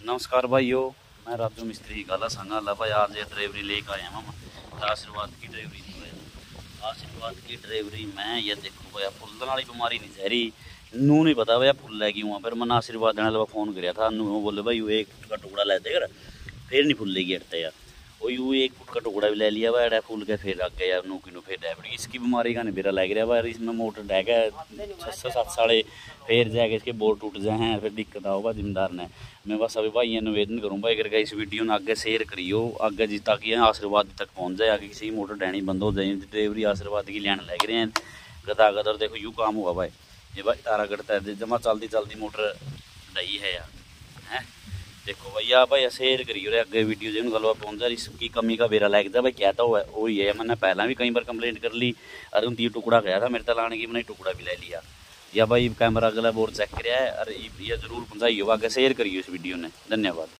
नमस्कार भाइयों, मैं राजू मिस्त्री गाला संगा। भाई आज ये ड्राइवरी लेकर आया हम आशीर्वाद की ड्राइवरी थी भाई। आशीर्वाद की ड्राइवरी मैं, ये देखो भाई फुल वाली बीमारी नहीं जहरी। नू नहीं पता भैया फुल लगी हुआ फिर मैंने आशीर्वाद देने वाला फ़ोन कराया था। नू बोले, भाई, एक का टुकड़ा लेते कर फिर नहीं फुलेगी हटते यार। वो यू एक फुट का टुकड़ा भी ले लिया एडा फूल के फिर आ गया नूकी नु फिर डायबिटीज़ इसकी बीमारी का नहीं मेरा लग रहा इसमें मोटर डह गया छः सौ सात साढ़े फिर जाके इसके टूट जाए हैं, फिर दिक्कत आओगा जिम्मेदार ने। मैं बस अभी भाई निवेदन करूँ भाई करके इस वीडियो ने आगे शेयर करियो आगे ताकि आशीर्वाद तक पहुँच जाए आगे किसी मोटर डहनी बंद हो जाए, डिलीवरी आशीर्वाद की लैंड लग रहे हैं। गदागद और देखो यू काम हुआ भाई। ये भाई तारा कटता है जमा चलती चलती मोटर डई है यार, हैं? देखो भैया, भाई शेयर करियो रे अगे वीडियो जिन गलवा पहुँचा इसकी कमी का बेरा लग जा भाई कहता हुआ है ही है मैंने पहला भी कई बार कंप्लेंट कर ली, अरे उनकी टुकड़ा गया था, मेरे तक लाने की मैंने टुकड़ा भी ले लिया। या भाई कैमरा अगला बोर चेक कराया अरे ये ज़रूर पहुंचाइयो आगे शेयर करियो इस वीडियो ने, धन्यवाद।